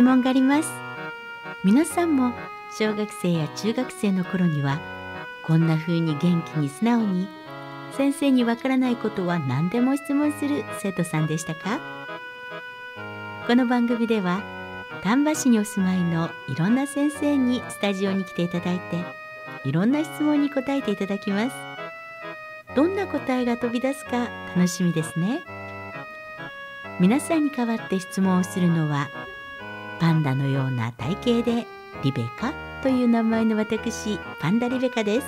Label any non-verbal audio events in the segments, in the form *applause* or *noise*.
質問があります。皆さんも小学生や中学生の頃にはこんな風に元気に素直に先生にわからないことは何でも質問する生徒さんでしたか？この番組では丹波市にお住まいのいろんな先生にスタジオに来ていただいていろんな質問に答えていただきます。どんな答えが飛び出すか楽しみですね。皆さんに代わって質問をするのはパンダのような体型でリベカという名前の私パンダリベカです。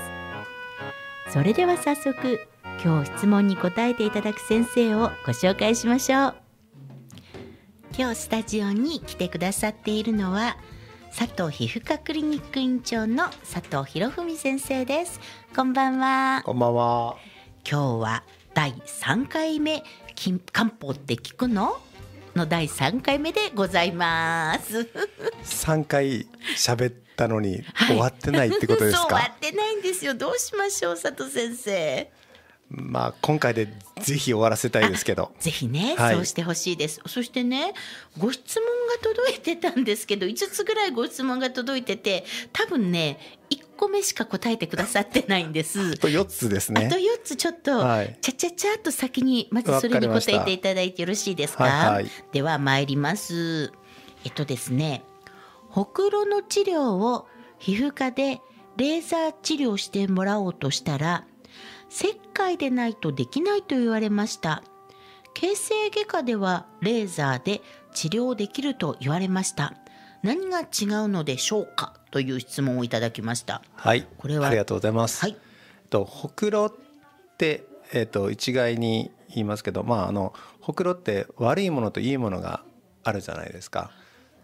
それでは早速今日質問に答えていただく先生をご紹介しましょう。今日スタジオに来てくださっているのは佐藤皮膚科クリニック院長の佐藤博文先生です。こんばんは。こんばんは。今日は第3回目漢方って聞くの？の第3回目でございます。3回喋ったのに終わってないってことですか、*laughs* はい、終わってないんですよ。どうしましょう佐藤先生。まあ今回でぜひ終わらせたいですけど。ぜひね、はい、そうしてほしいです。そしてねご質問が届いてたんですけど5つぐらいご質問が届いてて多分ね1個目しか答えてくださってないんです。あと4つですね。あと4つちょっと、はい、ちゃちゃちゃっと先にまずそれに答えていただいてよろしいですか？はいはい、では参ります。えっとですね、ほくろの治療を皮膚科でレーザー治療してもらおうとしたら切開でないとできないと言われました形成外科ではレーザーで治療できると言われました何が違うのでしょうかという質問をいただきました。はいこれはありがとうございます。はい。とほくろってえっ、ー、と一概に言いますけどまああのほくろって悪いものといいものがあるじゃないですか。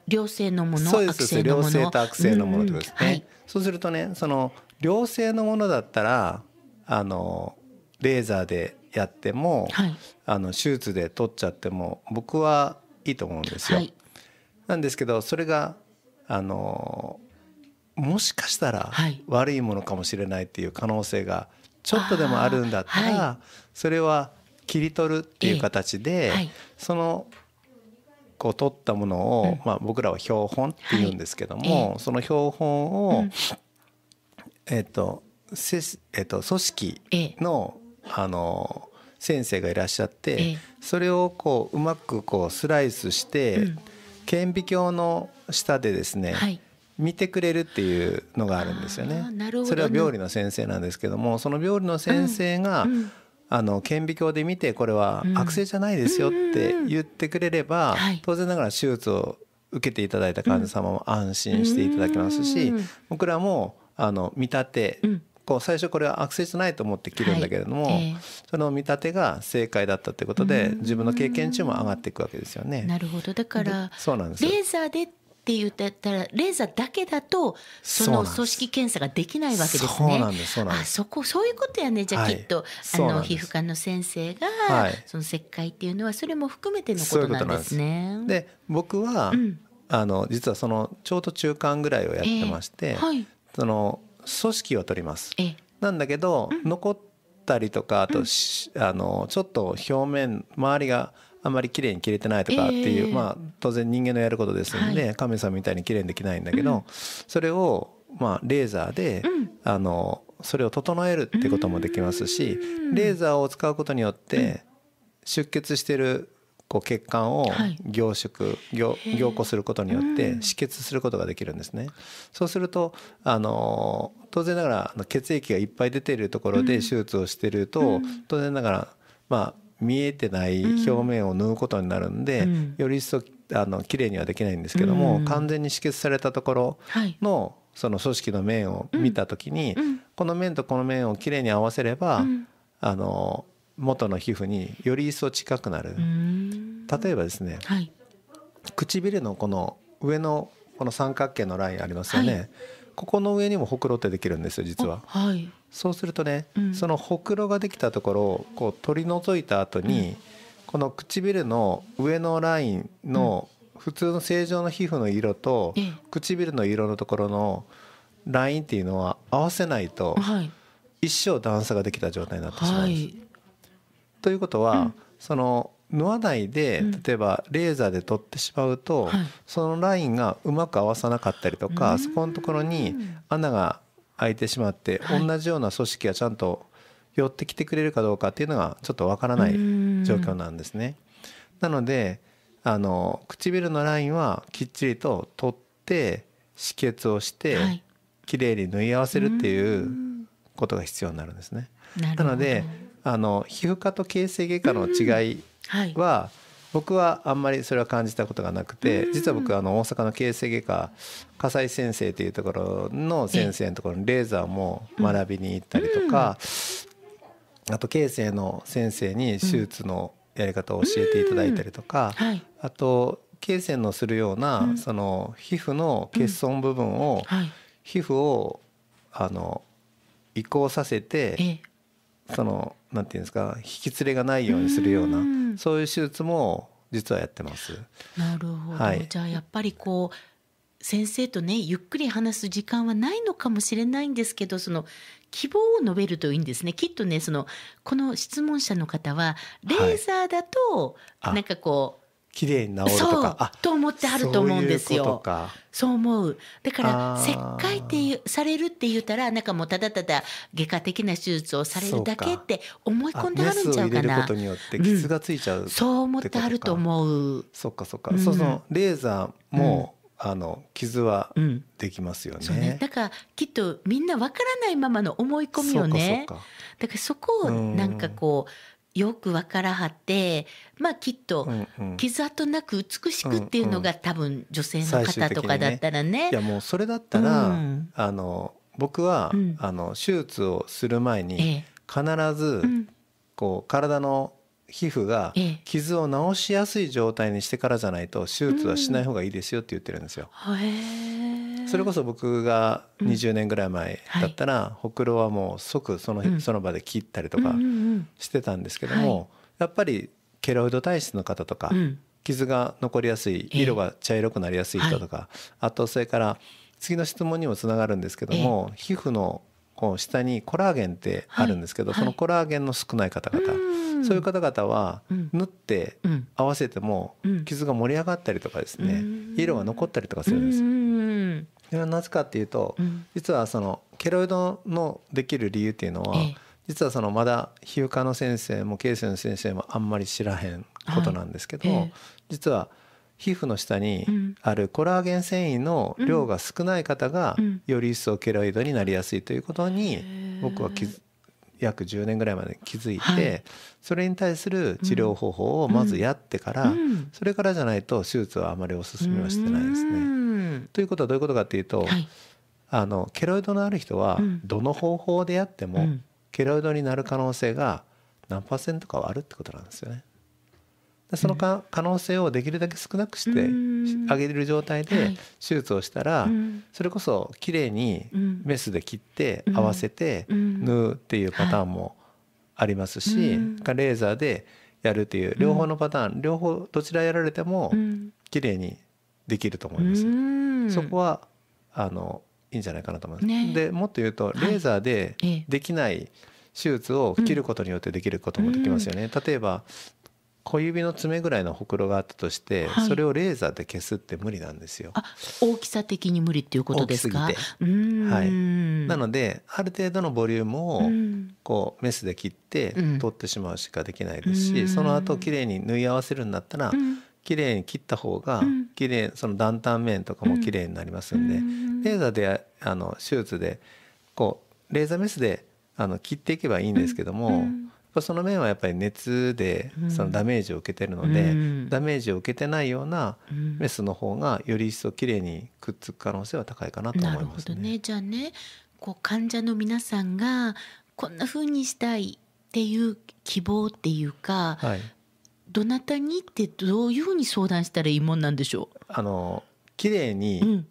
良性のものそうです良性と悪性のものですね、うんはい、そうするとねその良性のものだったらあのレーザーでやっても、はい、あの手術で取っちゃっても僕はいいと思うんですよ。はい、なんですけどそれがあのもしかしたら悪いものかもしれないっていう可能性がちょっとでもあるんだったら、はい、それは切り取るっていう形で、そのこう取ったものを、まあ、僕らは標本っていうんですけども、その標本を、えっ、とえっと、組織の,、あの先生がいらっしゃって、それをこううまくこうスライスして、顕微鏡の下でですね、見てくれるっていうのがあるんですよね。それは病理の先生なんですけどもその病理の先生が、あの顕微鏡で見てこれは悪性じゃないですよって言ってくれれば、当然ながら手術を受けていただいた患者様も安心していただけますし、僕らもあの見立てこう最初これは悪性じゃないと思って切るんだけれども、はいえー、その見立てが正解だったということで自分の経験値も上がっていくわけですよね。なるほど。だからそうなんですレーザーでって言ったらレーザーだけだとその組織検査ができないわけですね。そうなんですあそこそういうことやね。じゃあきっと、はい、あの皮膚科の先生が、はい、その切開っていうのはそれも含めてのことなんですね。で僕は、うん、あの実はそのちょうど中間ぐらいをやってまして、えーはい、その組織を取ります。なんだけど、残ったりとかあと、あのちょっと表面周りがあまり綺麗に切れてないとかっていう、まあ当然人間のやることですんで、神様みたいに綺麗にできないんだけど、それをまあレーザーで、あのそれを整えるってこともできますしレーザーを使うことによって出血してるこう血管を凝縮、凝凝固することによって止血することができるんですね。そうするとあの当然ながら血液がいっぱい出ているところで手術をしてると、当然ながらまあ見えてない表面を縫うことになるんで、より一層あの綺麗にはできないんですけども、完全に止血されたところの、その組織の面を見た時に、この面とこの面をきれいに合わせれば、あの元の皮膚により一層近くなる。例えばですね、はい、唇のこの上のこの三角形のラインありますよね、はい、ここの上にもほくろってできるんですよ実は、はい、そうするとね、うん、そのほくろができたところをこう取り除いた後に、うん、この唇の上のラインの普通の正常の皮膚の色と唇の色のところのラインっていうのは合わせないと一生段差ができた状態になってしまうんです。ということは、うん、その縫わないで例えばレーザーで取ってしまうと、はい、そのラインがうまく合わさなかったりとかそこのところに穴が開いてしまって、同じような組織がちゃんと寄ってきてくれるかどうかっていうのがちょっとわからない状況なんですね。なのであの唇のラインはきっちりと取って止血をして、はい、きれいに縫い合わせるっていうことが必要になるんですね。なのであの皮膚科と形成外科の違いは、はい、僕はあんまりそれは感じたことがなくて実は僕あの大阪の形成外科葛西先生というところの先生のところにレーザーも学びに行ったりとか、あと形成の先生に手術のやり方を教えていただいたりとか、あと痙攣のするような、その皮膚の欠損部分を、皮膚をあの移行させて、そのなんていうんですか引き連れがないようにするようなそういう手術も実はやってます。なるほど、はい、じゃあやっぱりこう先生とねゆっくり話す時間はないのかもしれないんですけどその希望を述べるといいんですね。きっとねそのこの質問者の方はレーザーだと、なんかこう綺麗に治るとか。と思ってあると思うんですよ。そう思う。だから切開ってされるって言ったらなんかもうただただ外科的な手術をされるだけって思い込んであるんちゃうかな。ことによって傷がついちゃう、うん、そう思ってあると思う。そっかそっか、うん、そのレーザーも、あの傷はできますよね。うん。ね、だからきっとみんなわからないままの思い込みをね。だからそこをなんかこうよく分からはってまあきっと傷跡なく美しくっていうのが多分女性の方とかだったらね。いやもうそれだったら、うん、あの僕は、うん、あの手術をする前に必ずこう体の皮膚が傷を治しやすい状態にしてからじゃないと手術はしない方がいいですよって言ってるんですよ。それこそ僕が20年ぐらい前だったら、ほくろはもう即その,、その場で切ったりとかしてたんですけども、やっぱりケロイド体質の方とか、傷が残りやすい色が茶色くなりやすい人とか、あとそれから次の質問にもつながるんですけども、皮膚のこう下にコラーゲンってあるんですけど、そのコラーゲンの少ない方々、そういう方々は縫って合わせても傷が盛り上がったりとかですね、色が残ったりとかするんです。なぜかっていうと、実はそのケロイドのできる理由っていうのは、実はそのまだ皮膚科の先生も形成の先生もあんまり知らへんことなんですけど、実は皮膚の下にあるコラーゲン繊維の量が少ない方がより一層ケロイドになりやすいということに僕は約10年ぐらいまで気づいて、それに対する治療方法をまずやってから、それからじゃないと手術はあまりお勧めはしてないですね。ということはどういうことかっていうと、あのケロイドのある人はどの方法でやってもケロイドになる可能性が何パーセントかはあるってことなんですよね。そのか可能性をできるだけ少なくしてあげる状態で手術をしたらそれこそ綺麗にメスで切って合わせて縫うっていうパターンもありますしレーザーでやるっていう両方のパターン両方どちらやられても綺麗にできると思います。そこはあのいいんじゃないかなと思います。でもっと言うとレーザーでできない手術を切ることによってできることもできますよね。例えば小指の爪ぐらいのほくろがあったとして、はい、それをレーザーで消すって無理なんですよ。大きさ的に無理っていうことですか？はい。なのである程度のボリュームをこうメスで切って取ってしまうしかできないですし、その後綺麗に縫い合わせるんだったら。綺麗に切った方が綺麗その断端面とかも綺麗になりますんで、レーザーであの手術でこうレーザーメスであの切っていけばいいんですけども、その面はやっぱり熱でそのダメージを受けてるので、うん、ダメージを受けてないようなメスの方がより一層きれいにくっつく可能性は高いかなと思います、ね、ね。じゃあねこう患者の皆さんがこんな風にしたいっていう希望っていうか、はい、どなたにってどういうふうに相談したらいいもんなんでしょう？あの綺麗に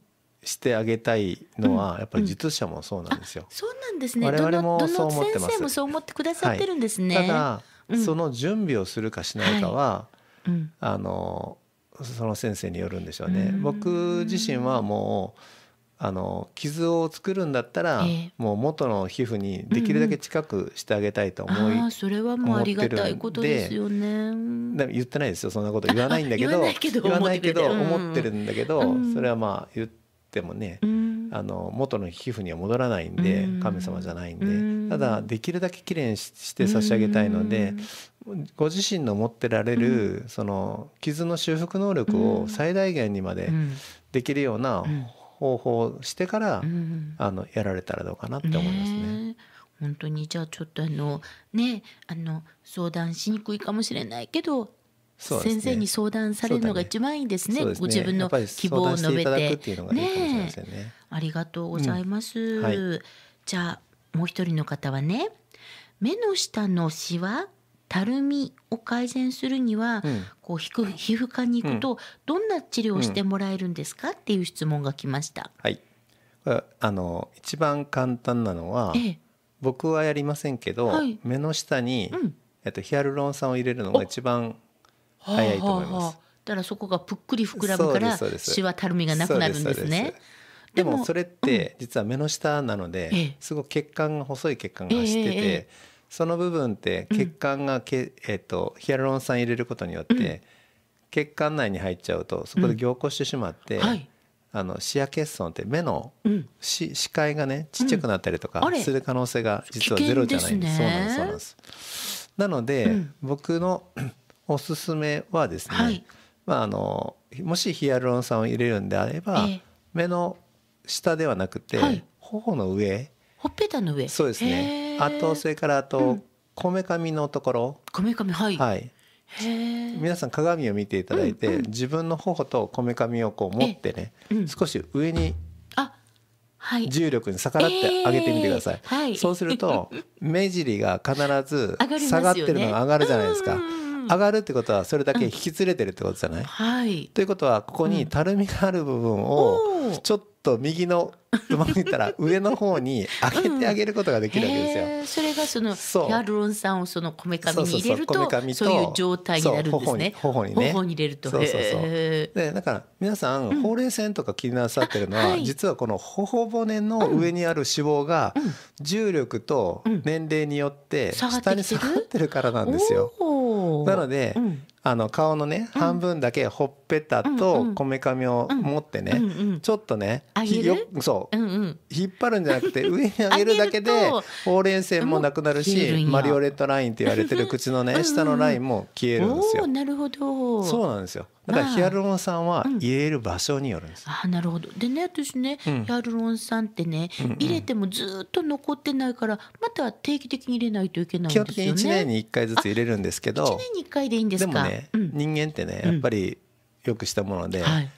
してあげたいのはやっぱり術者もそうなんですよ。そうなんですね。我々もそう思ってます。先生もそう思ってくださってるんですね。はい、ただ、その準備をするかしないかは、はい、あのその先生によるんでしょうね。僕自身はもうあの傷を作るんだったら、えー、もう元の皮膚にできるだけ近くしてあげたいと思い、うん。うん、それはもうありがたいことですよね。言ってないですよそんなこと言わないんだけど。言わないけど思ってるんだけど、うん、それはまあ言ってもね、うん、あの元の皮膚には戻らないんで、神様じゃないんで、ただできるだけきれいにして差し上げたいので、ご自身の持ってられる、その傷の修復能力を最大限にまでできるような方法をしてから、うん、あのやられたらどうかなって思いますね。本当にじゃあちょっとあのねあの相談しにくいかもしれないけど、ね、先生に相談されるのが一番いいですね。すね。ご自分の希望を述べて。ね、ね、ありがとうございます。うん。はい、じゃあもう一人の方はね目の下のシワたるみを改善するには、うん、こう皮膚科に行くと、どんな治療をしてもらえるんですか、っていう質問が来ました。はい、あの一番簡単なのは、ええ、僕はやりませんけど、はい、目の下に、うん、えっと、ヒアルロン酸を入れるのが一番早いと思います。はあはあ、だからそこがぷっくり膨らむからシワたるみがなくなるんですね。でもそれって実は目の下なので、すごく血管が細い血管が走ってて、その部分って血管がけ、えーと、ヒアルロン酸入れることによって、血管内に入っちゃうとそこで凝固してしまって、はい、あの視野欠損って目の、うん、視視界がねちっちゃくなったりとかする可能性が実はゼロじゃないんです、そうなんですそうなんです。なので、うん、僕の *clears throat* おすすめはですね、はい、まあ、あのもしヒアルロン酸を入れるんであれば、えー、目の下ではなくて、はい、頬の上。ほっぺたの上。そうですねあとそれからあとこめかみのところ。こめかみはい、はい、皆さん鏡を見ていただいて、うんうん、自分の頬とこめかみをこう持ってね、うん、少し上に重力に逆らって上げてみてください、えーはい、そうすると *laughs* 目尻が必ず下がってるのが上がるじゃないですか。上がるってことはそれだけ引き連れてるってことじゃない、うんはい、ということはここにたるみがある部分をちょっと右のうまくいったら *laughs* 上の方に上げてあげることができるわけですよ。うん、それがそのヒアルロン酸をそのこめかみに入れるとそういう状態になるんですね。頬にね。頬に入れると。そうそうそう。でだから皆さん、ほうれい線とか気になさってるのは、はい、実はこの頬骨の上にある脂肪が重力と年齢によって下に下がってるからなんですよ。なので、あの顔のね、半分だけほっぺたとこめかみを持ってね、ちょっとねそう、引っ張るんじゃなくて上に上げるだけでほうれい線もなくなるしマリオレットラインって言われてる口のね *laughs* 下のラインも消えるんですよ。なるほど。そうなんですよ。だからヒアルロン酸は入れる場所によるんです。あなるほど。でね私ね、ヒアルロン酸ってね、入れてもずっと残ってないからまた定期的に入れないといけないんですよね。基本的に1年に1回ずつ入れるんですけど。1年に1回でいいんですか？でもね、人間ってねやっぱりよくしたもので、はい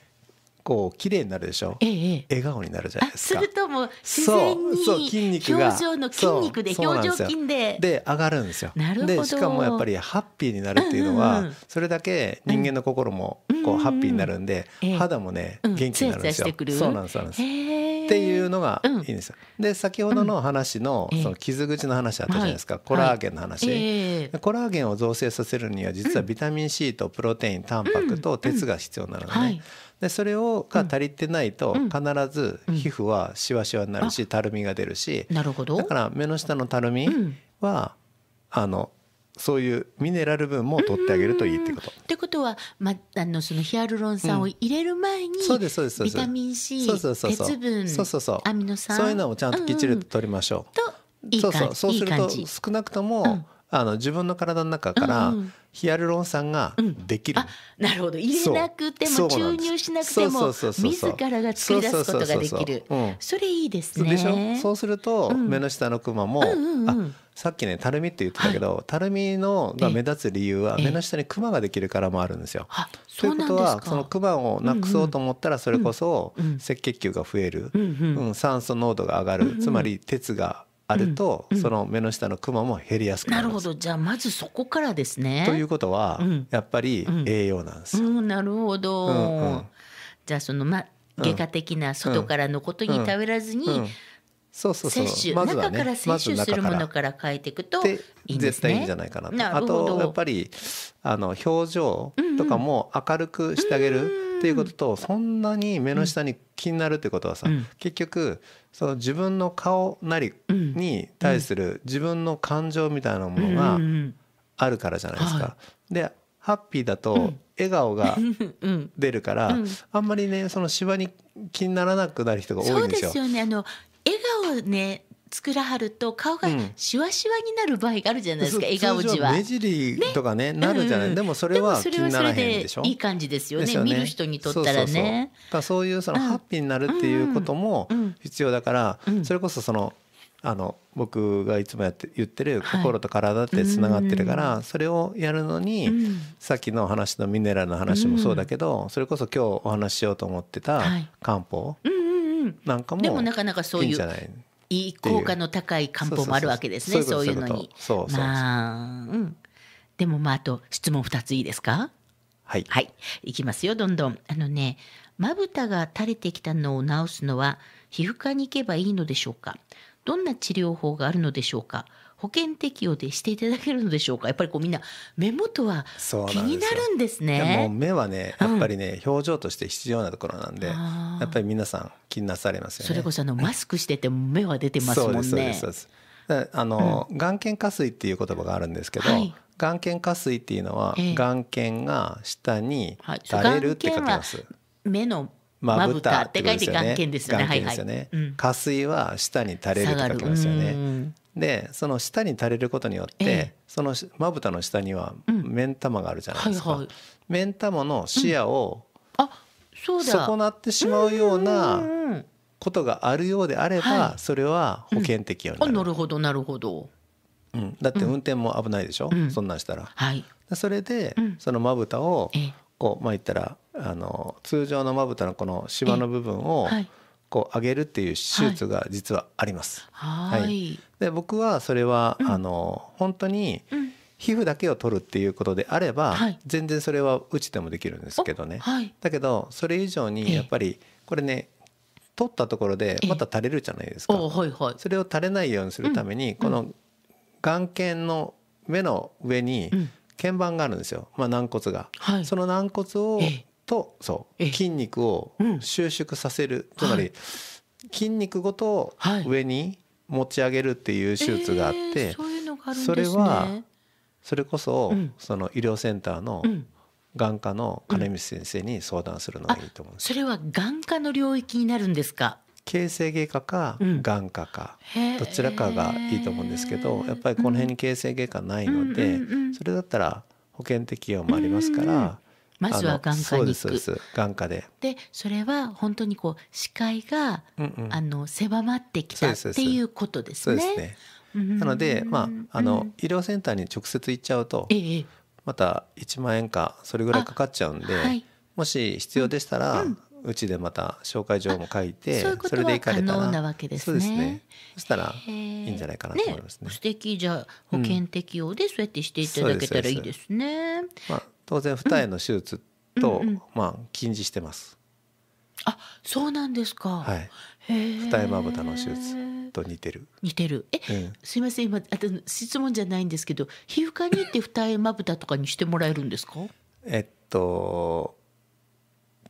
こう綺麗になるでしょ、ええ、笑顔になるじゃないですか。するともう自然に筋肉が。表情の筋肉で表情筋で。で上がるんですよ。でしかもやっぱりハッピーになるっていうのは、それだけ人間の心もこうハッピーになるんで、肌もね元気になるんですよ、そうなんですそうなんです。っていうのがいいんですよ。で先ほどの話のその傷口の話あったじゃないですか、コラーゲンの話、コラーゲンを造成させるには実はビタミン C とプロテインタンパクと鉄が必要なのでね、でそれをが足りてないと必ず皮膚はしわしわになるし、たるみが出るしなるほど。だから目の下のたるみは、あのそういうミネラル分も取ってあげるといいってこと。ってことは、ま、あのそのヒアルロン酸を入れる前に、そうですそうですビタミン C 鉄分そうそうそう。アミノ酸。そういうのをちゃんときっちりと取りましょう。といいそうそう。そうすると少なくとも、あの自分の体の中からヒアルロン酸ができる、うん、なるほど。入れなくても注入しなくても自らが作り出すことができる。それいいですね。でしょ？そうすると目の下のクマも、うんうん、さっきねたるみって言ってたけど、はい、たるみのが目立つ理由は目の下にクマができるからもあるんですよ。ということはそのクマをなくそうと思ったらそれこそ赤血球が増える、うん酸素濃度が上がる、つまり鉄があると、うん、その目の下のクマも減りやすくなるほど。じゃあまずそこからですね。ということは、うん、やっぱり栄養なんです。よ。うん、なるほど、うんうん、じゃあそのま外科的な外からのことに頼らずに、そうそうそう。摂取、まね、中から摂取するものから変えていくといいね。絶対いいんじゃないかなと。あとやっぱりあの表情とかも明るくしてあげる。っていうこととそんなに目の下に気になるってことはさ、結局その自分の顔なりに対する自分の感情みたいなものがあるからじゃないですか。でハッピーだと笑顔が出るから、あんまりねその芝に気にならなくなる人が多いんですよ。そうですよね。あの笑顔ね作らはると顔がしわしわになる場合があるじゃないですか、うん、笑顔時は。目尻とかね、ね、なるじゃない、うん、でもそれは気にならへんでしょ？いい感じですよね、ね、見る人にとったらね。そうそういうそのハッピーになるっていうことも必要だから、それこそそのあの僕がいつもやって言ってる心と体ってつながってるから、それをやるのに、さっきの話のミネラルの話もそうだけど、それこそ今日お話ししようと思ってた漢方なんかもでもなかなかそういういい効果の高い漢方もあるわけですねそういうのに。まあ、うん、でもまああと質問2ついいですか？はい、はい、いきますよどんどん。あのねまぶたが垂れてきたのを治すのは皮膚科に行けばいいのでしょうか？どんな治療法があるのでしょうか？保険適用でしていただけるのでしょうか？やっぱりこうみんな目元は気になるんですね。もう目はねやっぱりね、うん、表情として必要なところなんでやっぱり皆さん気になされますよね。それこそあのマスクしてても目は出てますもんね。そうですそうですあの、うん、眼瞼下垂っていう言葉があるんですけど、はい、眼瞼下垂っていうのは、え眼瞼が下に垂れるって書きます、はい、目のまぶたって書いて眼瞼ですよね。眼瞼ですよね。下垂は下に垂れるって書きますよね。でその下に垂れることによって、ええ、そのまぶたの下には目ん玉があるじゃないですか、うんはいはい、目ん玉の視野を、うん、あそうだ。損なってしまうようなことがあるようであれば、はい、それは保険適用になる、うん、なるほどなるほど、うん、だって運転も危ないでしょ、うん、そんなんしたら、はい、それで、そのまぶたをこうまあ言ったらあの通常のまぶたのこのシワの部分を、はいこう上げるっていう手術が実はあります。はい、はい、で僕はそれは、うん、あの本当に皮膚だけを取るっていうことであれば、はい、全然それは打ちでもできるんですけどね。はい、だけどそれ以上にやっぱりこれね取ったところでまた垂れるじゃないですか。はいはい、それを垂れないようにするために、この眼瞼の目の上に鍵盤があるんですよ、まあ、軟骨が。その軟骨をとそう筋肉を収縮させる、つまり筋肉ごと上に持ち上げるっていう手術があって、それはそれこそその医療センターの眼科の金光先生に相談するのがいいと思うんです、それは眼科の領域になるんですか？形成外科か眼科か、どちらかがいいと思うんですけどやっぱりこの辺に形成外科ないので、それだったら保険適用もありますから、まずは眼科に行く。眼科で。でそれは本当にこう視界が、うんうん、あの狭まってきたっていうことですね。そうですね。なので、まあ、あの医療センターに直接行っちゃうと、また1万円かそれぐらいかかっちゃうんで、はい、もし必要でしたら、うちでまた紹介状も書いてそれで行かれたらそうですね。そしたらいいんじゃないかなと思いますね。ね素敵。じゃあ保険適用でそうやってしていただけたらいいですね。まあ当然二重の手術と、うんうん、まあ禁じしてます。あ、そうなんですか。はい。二重まぶたの手術と似てる。似てる。え、うん、すみません今あと質問じゃないんですけど、皮膚科に行って二重まぶたとかにしてもらえるんですか？えっと。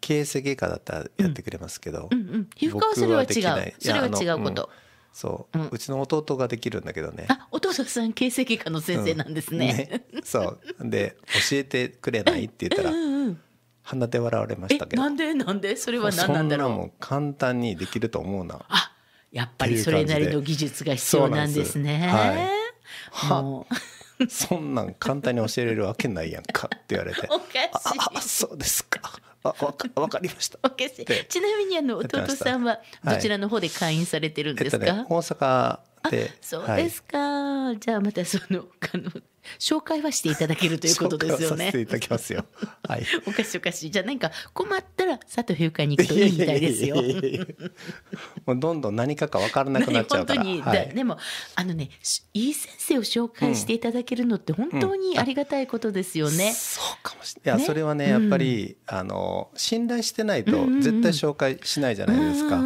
形成外科だったらやってくれますけど、うんうんうん、皮膚科はそれは違うそれは違うこと、そう、うん、うちの弟ができるんだけどね。あ弟さん形成外科の先生なんですね。うんね、そう。で教えてくれないって言ったら、うんうん、鼻で笑われましたけど。なんでなんで？それは何なんだろう？も簡単にできると思うな。あやっぱりそれなりの技術が必要なんですね。はい。もう。そんなん簡単に教えれるわけないやんかって言われて。*laughs* おかしい。あそうですかあわかわかりました。*laughs* ちなみにあの弟さんはどちらの方で会員されてるんですか、はいえっとね、大阪でそうですか、はい、じゃあまたそのあの紹介はしていただけるということですよね。いただきますよ。はい。*laughs* おかしいおかしい。じゃあ何か困ったら佐藤風花に行くといいみたいですよ。*laughs* もうどんどん何かか分からなくなっちゃうから。本当に、はい、でもあのねいい先生を紹介していただけるのって本当にありがたいことですよね。うんうん、そうかもしれない。いや、ね、それはねやっぱり、うん、あの信頼してないと絶対紹介しないじゃないですか。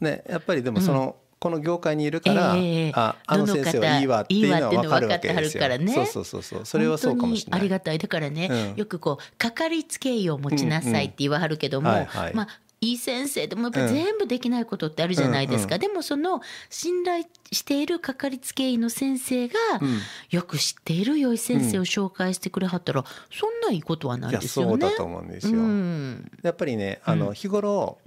ねやっぱりでもその、この業界にいるから、えー、ああの先生はいいわっていうのは分かるわけですよ。からね、そうそうそうそう。それはそうかもしれない。ありがたい。だからね、うん、よくこうかかりつけ医を持ちなさいって言わはるけども、まあいい先生でもやっぱ全部できないことってあるじゃないですか、うんうん、でもその信頼しているかかりつけ医の先生が、よく知っている良い先生を紹介してくれはったら、そんないいことはないですよね。そうだと思うんですよ。うん、やっぱりねあの日頃、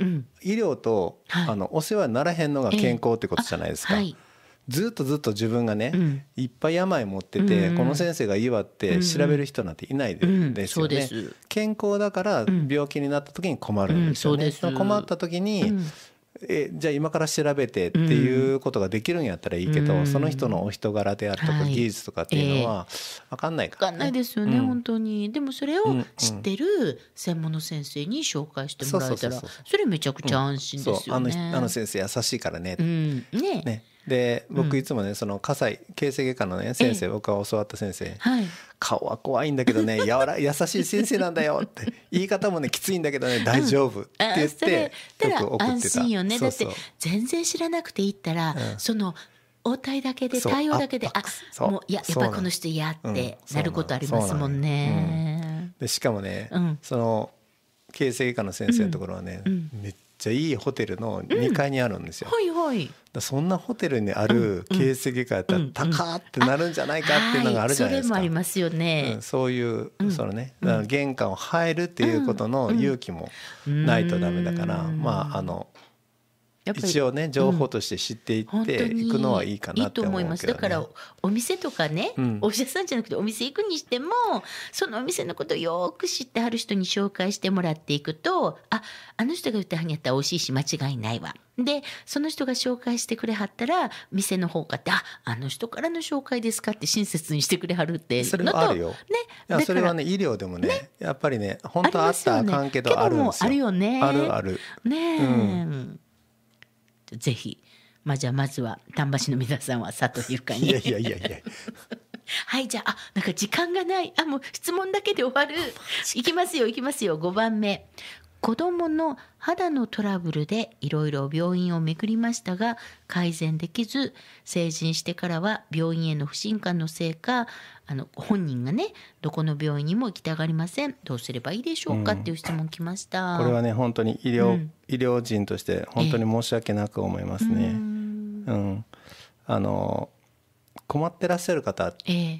医療と、はい、あのお世話にならへんのが健康ってことじゃないですか。えーはいずっとずっと自分がね、うん、いっぱい病持ってて、うん、この先生がいいわって調べる人なんていないですよね。健康だから病気になった時に困るんですよね。困った時に、えじゃあ今から調べてっていうことができるんやったらいいけど、うん、その人のお人柄であるとか技術とかっていうのは分かんないからね。分かんないですよね、うん、本当に。でもそれを知ってる専門の先生に紹介してもらえたらそれめちゃくちゃ安心ですよね。あの先生優しいからね。ね。ねで僕いつもねその葛西形成外科のね先生僕が教わった先生、はい、顔は怖いんだけどね *laughs* やわら優しい先生なんだよって言い方もねきついんだけどね大丈夫って言ってよく送ってた。安心よね。だって全然知らなくていいったら、その応対だけで対応だけであもういややっぱりこの人嫌ってなることありますもんね。でしかもね、その形成外科の先生のところはね、めっちゃいいホテルの2階にあるんですよ。はいはいそんなホテルにある形跡外科やったら高ってなるんじゃないかっていうのがあるじゃないですか。それもありますよね。そういうそのね、玄関を入るっていうことの勇気もないとダメだから、まああの一応ね情報として知っていっていくのはいいかなって思うけど、ね、いいと思いますだからお店とかね、うん、お医者さんじゃなくてお店行くにしてもそのお店のことをよく知ってはる人に紹介してもらっていくとああの人が言ってはんやったら美味しいし間違いないわ。でその人が紹介してくれはったら店の方がって「ああの人からの紹介ですか?」って親切にしてくれはるってそれはあるよ。ね、それはね医療でもね、ね、やっぱりね本当あったらあかんけどあるんですよ。あるよね。あるある。ね、うんぜひ。まあじゃあまずは丹波市の皆さんは佐藤ゆかにいやいやいやいや。*laughs* はいじゃああなんか時間がない。あもう質問だけで終わる。いきますよいきますよ。5番目子どもの肌のトラブルでいろいろ病院を巡りましたが改善できず成人してからは病院への不信感のせいかあの本人がねどこの病院にも行きたがりません。どうすればいいでしょうか、うん、っていう質問来ました。これはね本当に医療、うん、医療人として本当に申し訳なく思いますね。うん、あの困ってらっしゃる方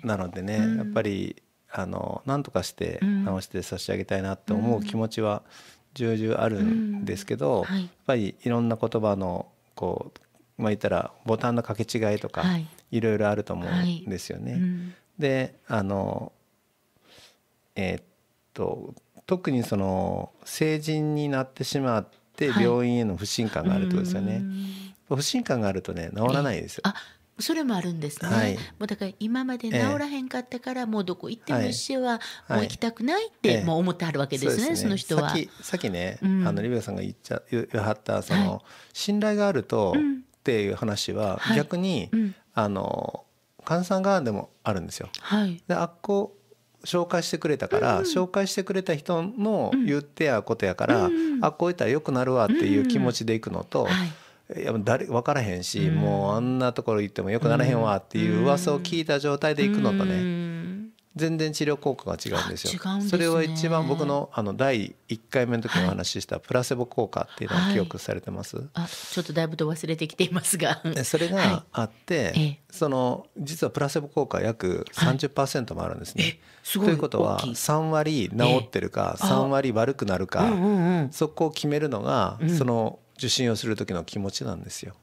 なのでね、やっぱりあの何とかして直して差し上げたいなって思う気持ちは、重々あるんですけど、はい、やっぱりいろんな言葉のこうまあ言ったらボタンの掛け違いとか、い、ろいろあると思うんですよね。はい。うん、であのえー、っと特にその成人になってしまって病院への不信感があるとですよね。不信感があるとね治らないですよ。それもあるんですね、はい、もうだから今まで治らへんかったから、もうどこ行っても一緒はもう行きたくないってもう思ってはるわけですね、ええその人は。さっきさっきね、うん、あのリベカさんが言っちゃ言わはったその、信頼があるとっていう話は逆に、あの患者さん側でもあるんですよ。はい、であっこ紹介してくれたから、うん、紹介してくれた人の言ってやことやから、うん、あこういったらよくなるわっていう気持ちでいくのと、はいいや誰分からへんし、うん、もうあんなところ行ってもよくならへんわっていう噂を聞いた状態で行くのとね、うん、全然治療効果が違うんですよ。すね、それは一番僕のあの第1回目の時にお話ししたプラセボ効果っていうのを記憶されてます、はい、あちょっとだいぶと忘れてきていますが。それがあって、はい、その実はプラセボ効果約30%もあるんですね。ということは3割治ってるか3割悪くなるか、そこを決めるのが、その受診をする時の気持ちなんですよ。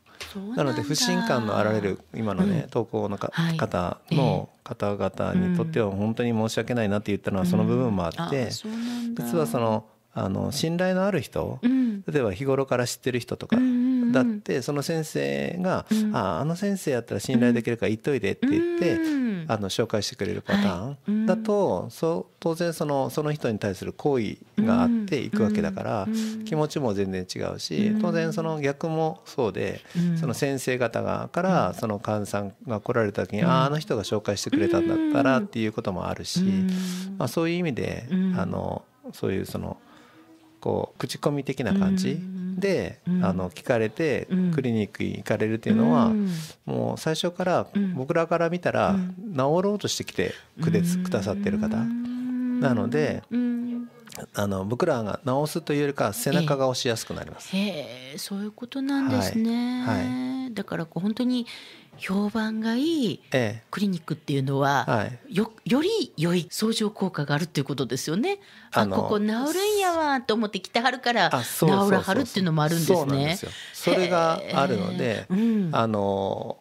なので不信感のあられる今のね、投稿の方の方々にとっては本当に申し訳ないなって言ったのはその部分もあって、実はそのあの信頼のある人、例えば日頃から知ってる人とかだってその先生が「ああの先生やったら信頼できるから言っといて」って言ってあの紹介してくれるパターンだとそう当然そのその人に対する好意があっていくわけだから気持ちも全然違うし当然その逆もそうでその先生方側からその患者さんが来られた時にあああの人が紹介してくれたんだったらっていうこともあるしまあそういう意味であのそういうそのこう口コミ的な感じで、あの聞かれてクリニックに行かれるっていうのは、もう最初から僕らから見たら治ろうとしてきてくれくださってる方。なので。あの僕らが治すというよりか背中が押しやすくなります。へえ、そういうことなんですね。はい。はい、だからこう本当に評判がいいクリニックっていうのは、はい、よより良い相乗効果があるっていうことですよね。あここ治るんやわと思って来てはるから治らはるっていうのもあるんですね。それがあるので、うん、あの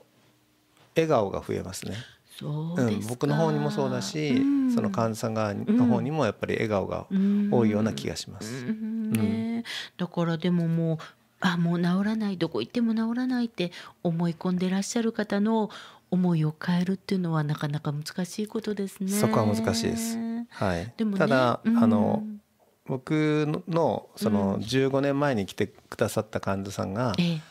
笑顔が増えますね。うん、僕の方にもそうだし、うん、その患者さん側の方にもやっぱり笑顔が多いような気がします。うん。ね、だからでももうあもう治らないどこ行っても治らないって思い込んでらっしゃる方の思いを変えるっていうのはなかなか難しいことですね。そこは難しいです。はい。でも、ね、ただ、うん、あの僕のその15年前に来てくださった患者さんが、ええ、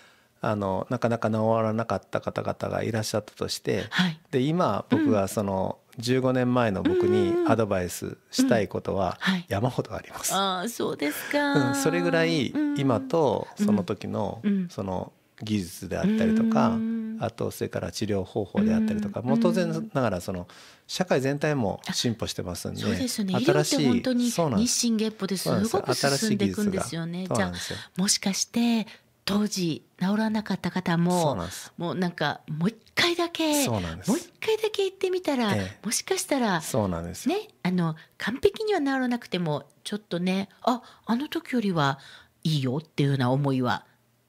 あのなかなか治らなかった方々がいらっしゃったとして、はい、で今僕がその、15年前の僕にアドバイスしたいことは山ほどあります。うんはい、あそうですか、うん、それぐらい今とその時のその技術であったりとか、あとそれから治療方法であったりとか、もう当然ながらその社会全体も進歩してますんで、そうですね。新しい本当に日進月歩ですごく進んでいくんですよね。じゃあもしかして当時治らなかった方ももうなんかもう一回だけもう一回だけ行ってみたら、ええ、もしかしたらそうなんですねあの完璧には治らなくてもちょっとねああの時よりはいいよっていうような思いは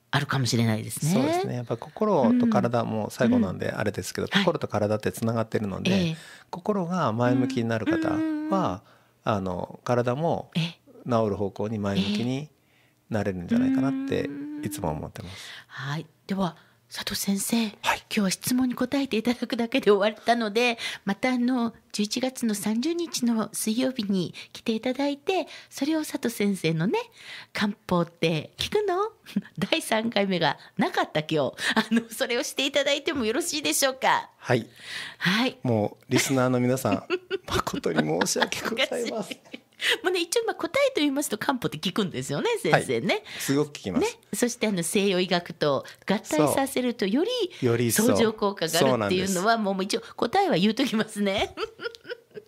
あるかもしれないですね。そうですね。やっぱ心と体も最後なんであれですけど、うん、心と体ってつながってるので、はい、心が前向きになる方は、うん、あの体も治る方向に前向きになれるんじゃないかなっていつも思ってます。はい。では佐藤先生、はい、今日は質問に答えていただくだけで終わったのでまたあの11月の30日の水曜日に来ていただいてそれを佐藤先生のね漢方って聞くの？第3回目がなかった今日。あのそれをしていただいてもよろしいでしょうか？はい、はい、もうリスナーの皆さん *laughs* 誠に申し訳ございません *laughs* もうね一応まあ答えと言いますと漢方って聞くんですよね先生ね、はい、すごく聞きます、ね、そしてあの西洋医学と合体させるとより相乗効果があるっていうのはもう一応答えは言うときますね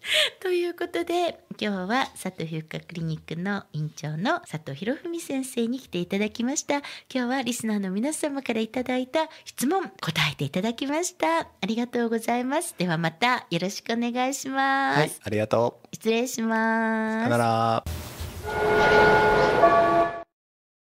*laughs* ということで今日は佐藤皮膚科クリニックの院長の佐藤博文先生に来ていただきました。今日はリスナーの皆様からいただいた質問答えていただきました。ありがとうございます。ではまたよろしくお願いします、はい、ありがとう。失礼します。さよなら